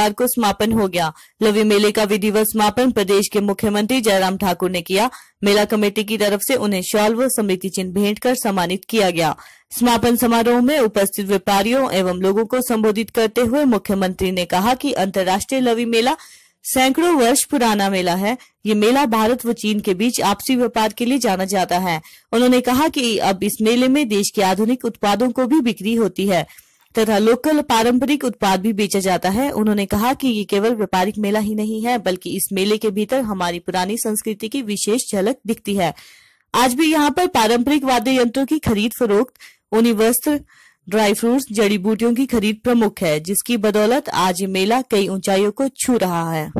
बुधवार को समापन हो गया। लवी मेले का विधिवत समापन प्रदेश के मुख्यमंत्री जयराम ठाकुर ने किया। मेला कमेटी की तरफ़ से उन्हें शॉल व स्मृति चिन्ह भेंट कर सम्मानित किया गया। समापन समारोह में उपस्थित व्यापारियों एवं लोगों को संबोधित करते हुए मुख्यमंत्री ने कहा कि अंतर्राष्ट्रीय लवी मेला सैकड़ों वर्ष पुराना मेला है। ये मेला भारत व चीन के बीच आपसी व्यापार के लिए जाना जाता है। उन्होंने कहा कि अब इस मेले में देश के आधुनिक उत्पादों को भी बिक्री होती है। तथा लोकल पारंपरिक उत्पाद भी बेचा जाता है। उन्होंने कहा कि ये केवल व्यापारिक मेला ही नहीं है, बल्कि इस मेले के भीतर हमारी पुरानी संस्कृति की विशेष झलक दिखती है। आज भी यहाँ पर पारंपरिक वाद्य यंत्रों की खरीद फरोख्त, ऊनी वस्त्र, ड्राई फ्रूट्स, जड़ी बूटियों की खरीद प्रमुख है, जिसकी बदौलत आज ये मेला कई ऊंचाइयों को छू रहा है।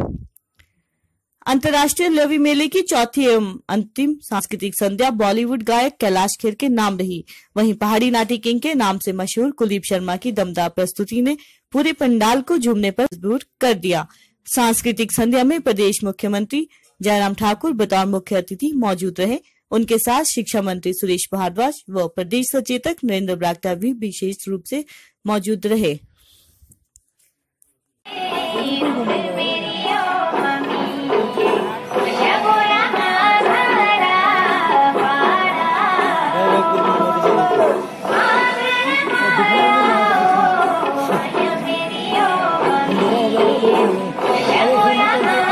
अंतर्राष्ट्रीय लवी मेले की चौथी एवं अंतिम सांस्कृतिक संध्या बॉलीवुड गायक कैलाश खेर के नाम रही। वहीं पहाड़ी नाटी किंग के नाम से मशहूर कुलदीप शर्मा की दमदार प्रस्तुति ने पूरे पंडाल को झूमने पर मजबूर कर दिया। सांस्कृतिक संध्या में प्रदेश मुख्यमंत्री जयराम ठाकुर, बतौर मुख्य अतिथि मौजूद रहे। उनके साथ शिक्षा मंत्री सुरेश भारद्वाज व प्रदेश सचेतक नरेंद्र बरागटा भी विशेष रूप से मौजूद रहे। Koyama.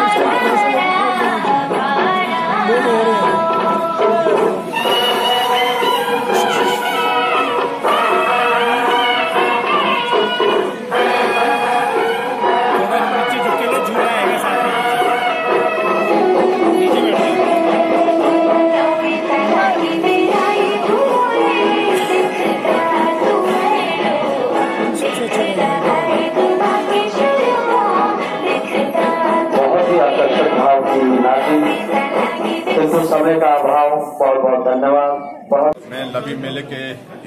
समय का अभाव बहुत बहुत धन्यवाद मैं लवी मेले के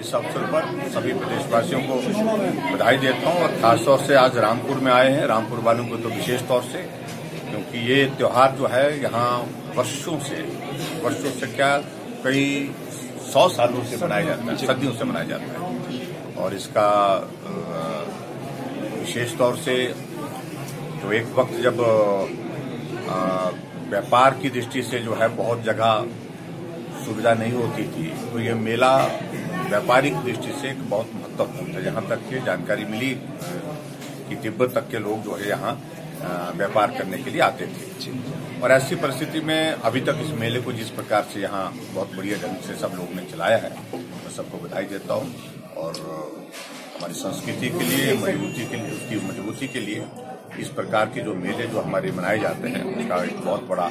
इस अवसर पर सभी प्रदेशवासियों को बधाई देता हूँ और खासतौर से आज रामपुर में आए हैं। रामपुर वालों को तो विशेष तौर से क्योंकि ये त्यौहार जो है यहाँ वर्षों से वर्षों से क्या कई सौ सालों से मनाया जाता है सदियों से मनाया जाता है। और इसका विशेष तौर से जो एक वक्त जब अ, व्यापार की दृष्टि से जो है बहुत जगह सुविधा नहीं होती थी। तो ये मेला व्यापारिक दृष्टि से एक बहुत महत्वपूर्ण था। यहाँ तक की जानकारी मिली कि तिब्बत तक के लोग जो है यहाँ व्यापार करने के लिए आते थे। और ऐसी परिस्थिति में अभी तक इस मेले को जिस प्रकार से यहाँ बहुत बढ़िया ढंग से सब लोगों ने चलाया है मैं सबको बधाई देता हूँ। और हमारी संस्कृति के लिए मजबूती के लिए उसकी मजबूती के लिए इस प्रकार के जो मेले जो हमारे मनाए जाते हैं, उसका एक बहुत बड़ा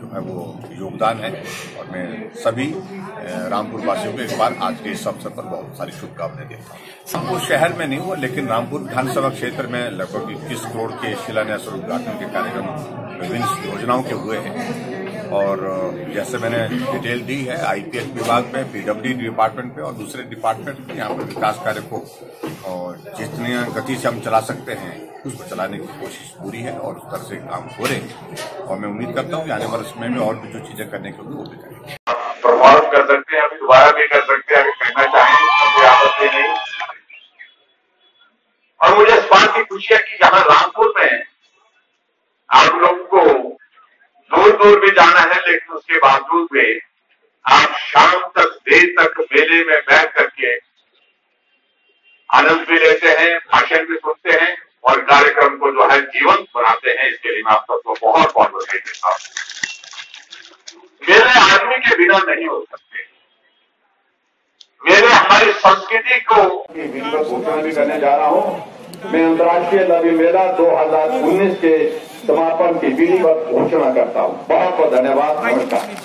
जो है वो योगदान है। और मैं सभी रामपुर वासियों को एक बार आज के इस अवसर पर बहुत सारी शुभकामनाएँ देता हूँ। रामपुर शहर में नहीं हुआ, लेकिन रामपुर विधानसभा क्षेत्र में लगभग इक्कीस करोड़ के शिलान्यास और उद्घाटन के कार्यक्रम विभिन्न योजनाओं के हुए हैं। और जैसे मैंने डिटेल दी है आईपीएस विभाग में पीडब्ल्यू डिपार्टमेंट पे और दूसरे डिपार्टमेंट में यहाँ पर विकास कार्य को, और जितनी गति से हम चला सकते हैं, उसको चलाने की कोशिश पूरी है और उस तरह से काम हो रहे हैं। और मैं उम्मीद करता हूँ कि आने वाले समय में और भी जो चीज़ें करने के होगी वो भी करेंगे परफॉर्म कर सकते हैं दोबारा भी कर सकते हैं अगर करना चाहें उसमें कोई आपत्ति नहीं और मुझे इस बात की खुशी है कि यहाँ रामपुर में आप लोगों को दूर भी जाना है, लेकिन उसके बावजूद भी आप शाम तक, देर तक मेले में बैठ करके आनंद भी लेते हैं, भाषण भी सुनते हैं और कार्यक्रम को जो है जीवंत बनाते हैं। इसके लिए मैं आप सबको बहुत बहुत बधाई देता हूँ। मेरे आदमी के बिना नहीं हो सकते। मेरे हमारी संस्कृति को घोषणा भी करने जा रहा हूँ मैं अंतर्राष्ट्रीय लवी मेला 2019 के समापन की विधिवत घोषणा करता हूँ। बहुत बहुत धन्यवाद नमस्कार।